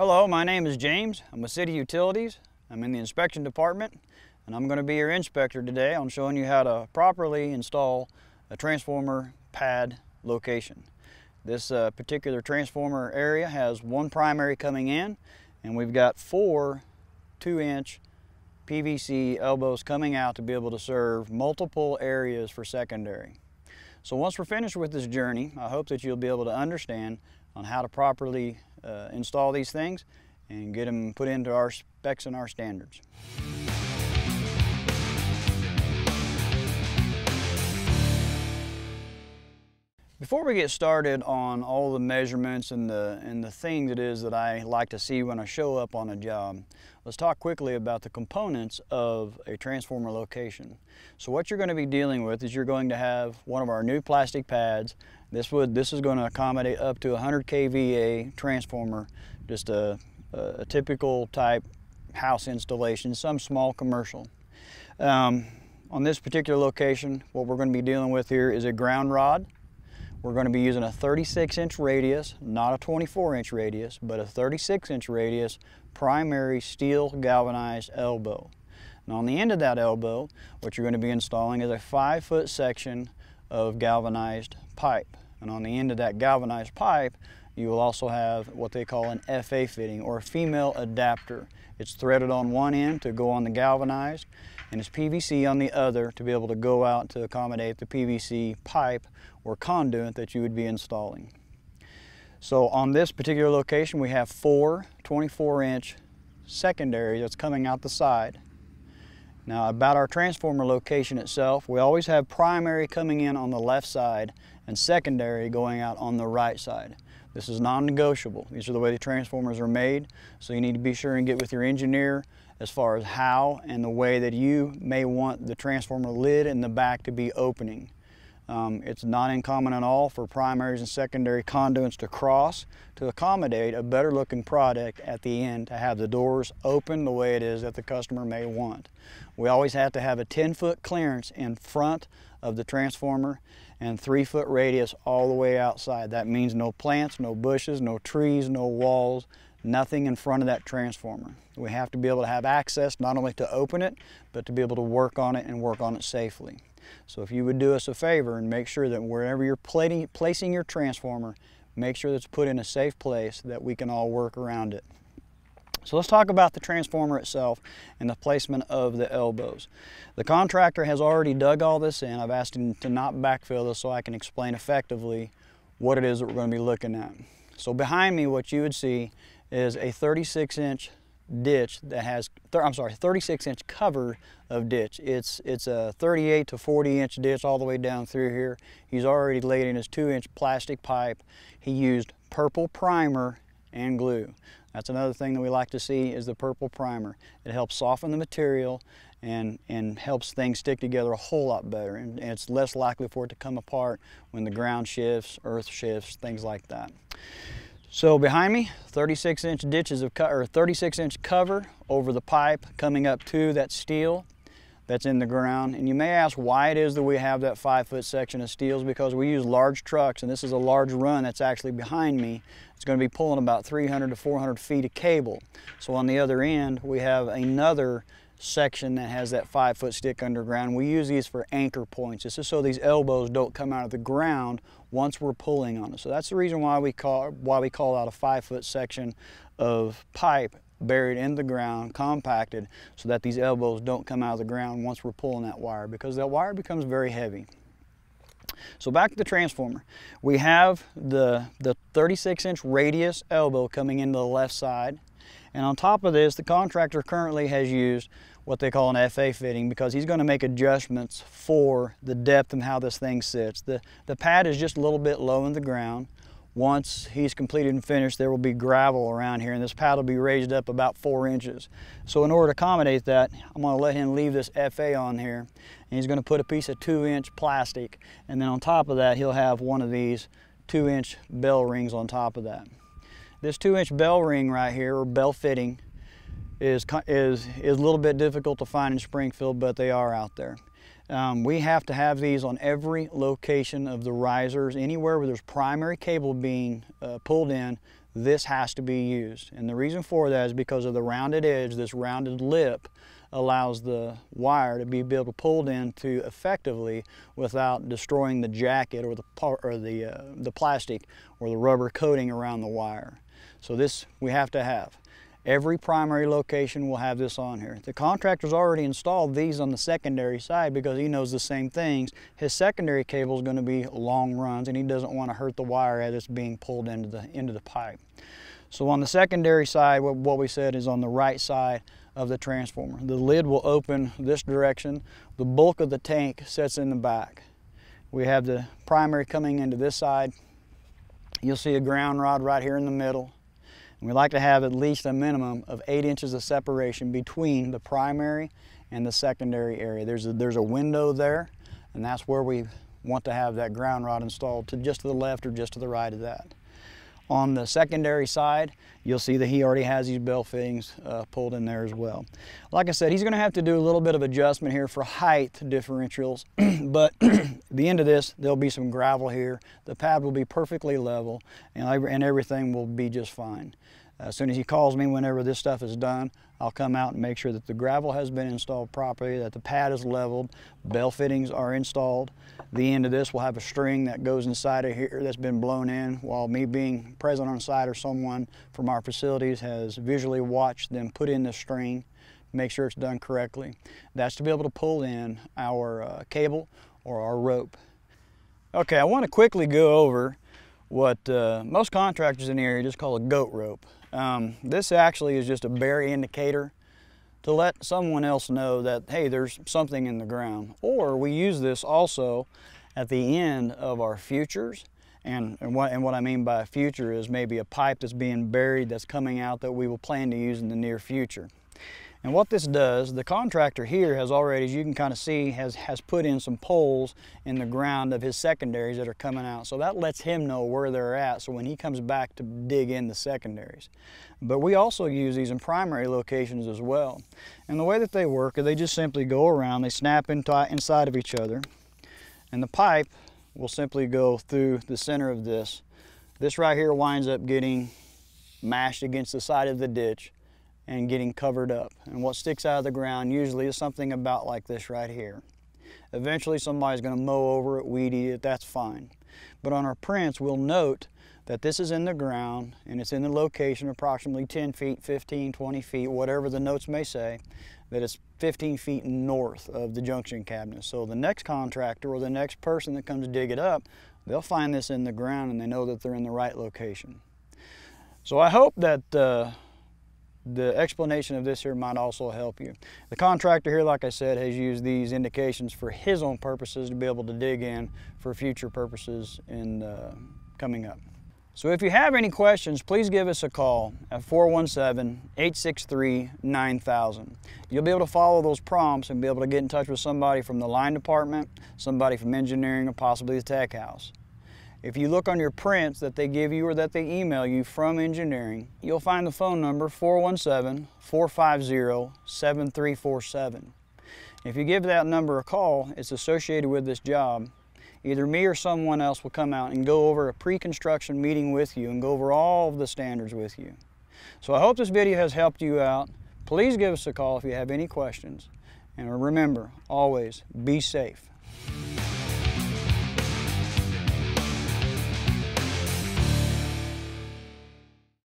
Hello, my name is James. I'm with City Utilities. I'm in the inspection department and I'm going to be your inspector today on showing you how to properly install a transformer pad location. This uh, particular transformer area has one primary coming in and we've got four two inch PVC elbows coming out to be able to serve multiple areas for secondary. So once we're finished with this journey, I hope that you'll be able to understand on how to properly Uh, install these things and get them put into our specs and our standards. Before we get started on all the measurements and the, and the things it is that I like to see when I show up on a job, let's talk quickly about the components of a transformer location. So what you're going to be dealing with is you're going to have one of our new plastic pads. This, would, this is going to accommodate up to 100 kVA transformer, just a, a, typical type house installation, some small commercial. Um, on this particular location, what we're going to be dealing with here is a ground rod we're going to be using a 36 inch radius, not a 24 inch radius, but a 36 inch radius primary steel galvanized elbow. Now on the end of that elbow, what you're going to be installing is a five foot section of galvanized pipe. And on the end of that galvanized pipe, you will also have what they call an FA fitting or female adapter. It's threaded on one end to go on the galvanized and it's PVC on the other to be able to go out to accommodate the PVC pipe or conduit that you would be installing. So on this particular location we have four 24 inch secondary that's coming out the side. Now about our transformer location itself, we always have primary coming in on the left side and secondary going out on the right side. This is non-negotiable. These are the way the transformers are made, so you need to be sure and get with your engineer as far as how and the way that you may want the transformer lid in the back to be opening. Um, it's not uncommon at all for primaries and secondary conduits to cross to accommodate a better looking product at the end to have the doors open the way it is that the customer may want. We always have to have a 10 foot clearance in front of the transformer and 3 foot radius all the way outside. That means no plants, no bushes, no trees, no walls, nothing in front of that transformer. We have to be able to have access not only to open it, but to be able to work on it and work on it safely. So if you would do us a favor and make sure that wherever you're placing your transformer, make sure it's put in a safe place that we can all work around it. So let's talk about the transformer itself and the placement of the elbows. The contractor has already dug all this in. I've asked him to not backfill this so I can explain effectively what it is that we're going to be looking at. So behind me what you would see is a 36 inch ditch that has, I'm sorry, 36 inch cover of ditch. It's, it's a 38 to 40 inch ditch all the way down through here. He's already laid in his two inch plastic pipe. He used purple primer and glue. That's another thing that we like to see is the purple primer. It helps soften the material and, and helps things stick together a whole lot better. And, and it's less likely for it to come apart when the ground shifts, earth shifts, things like that. So behind me, 36 inch ditches of or 36 inch cover over the pipe coming up to that steel that's in the ground. And you may ask why it is that we have that five foot section of steels because we use large trucks and this is a large run that's actually behind me. It's going to be pulling about 300 to 400 feet of cable. So on the other end, we have another section that has that five foot stick underground. We use these for anchor points. This is so these elbows don't come out of the ground once we're pulling on it. So that's the reason why we call, why we call out a five foot section of pipe buried in the ground, compacted, so that these elbows don't come out of the ground once we're pulling that wire because that wire becomes very heavy. So back to the transformer. We have the, the 36 inch radius elbow coming into the left side. And on top of this, the contractor currently has used what they call an FA fitting because he's going to make adjustments for the depth and how this thing sits. The, the pad is just a little bit low in the ground. Once he's completed and finished, there will be gravel around here and this pad will be raised up about four inches. So in order to accommodate that, I'm going to let him leave this FA on here and he's going to put a piece of two inch plastic and then on top of that he'll have one of these two inch bell rings on top of that. This two inch bell ring right here, or bell fitting, is, is, is a little bit difficult to find in Springfield, but they are out there. Um, we have to have these on every location of the risers. Anywhere where there's primary cable being uh, pulled in, this has to be used. And the reason for that is because of the rounded edge, this rounded lip allows the wire to be able to pulled into effectively without destroying the jacket or the part or the uh, the plastic or the rubber coating around the wire. So this we have to have. Every primary location will have this on here. The contractor's already installed these on the secondary side because he knows the same things. His secondary cable is going to be long runs and he doesn't want to hurt the wire as it's being pulled into the, into the pipe. So on the secondary side, what, what we said is on the right side of the transformer. The lid will open this direction. The bulk of the tank sits in the back. We have the primary coming into this side. You'll see a ground rod right here in the middle. And we like to have at least a minimum of eight inches of separation between the primary and the secondary area. There's a, there's a window there, and that's where we want to have that ground rod installed to just to the left or just to the right of that. On the secondary side, you'll see that he already has these bell fittings uh, pulled in there as well. Like I said, he's gonna have to do a little bit of adjustment here for height differentials, but at the end of this, there'll be some gravel here. The pad will be perfectly level and, and everything will be just fine. As soon as he calls me whenever this stuff is done, I'll come out and make sure that the gravel has been installed properly, that the pad is leveled, bell fittings are installed. The end of this will have a string that goes inside of here that's been blown in while me being present on site or someone from our facilities has visually watched them put in the string, make sure it's done correctly. That's to be able to pull in our uh, cable or our rope. Okay, I want to quickly go over what uh, most contractors in the area just call a goat rope. Um, this actually is just a bury indicator to let someone else know that, hey, there's something in the ground. Or we use this also at the end of our futures. And, and, what, and what I mean by future is maybe a pipe that's being buried that's coming out that we will plan to use in the near future. And what this does, the contractor here has already, as you can kind of see, has, has put in some poles in the ground of his secondaries that are coming out. So that lets him know where they're at so when he comes back to dig in the secondaries. But we also use these in primary locations as well. And the way that they work is they just simply go around, they snap inside of each other, and the pipe will simply go through the center of this. This right here winds up getting mashed against the side of the ditch and getting covered up. And what sticks out of the ground usually is something about like this right here. Eventually somebody's going to mow over it, weed eat it, that's fine. But on our prints, we'll note that this is in the ground and it's in the location approximately 10 feet, 15, 20 feet, whatever the notes may say, that it's 15 feet north of the junction cabinet. So the next contractor or the next person that comes to dig it up, they'll find this in the ground and they know that they're in the right location. So I hope that uh, the explanation of this here might also help you. The contractor here, like I said, has used these indications for his own purposes to be able to dig in for future purposes in uh, coming up. So if you have any questions, please give us a call at 417-863-9000. You'll be able to follow those prompts and be able to get in touch with somebody from the line department, somebody from engineering, or possibly the tech house. If you look on your prints that they give you or that they email you from engineering, you'll find the phone number 417-450-7347. If you give that number a call, it's associated with this job. Either me or someone else will come out and go over a pre-construction meeting with you and go over all of the standards with you. So I hope this video has helped you out. Please give us a call if you have any questions. And remember, always be safe.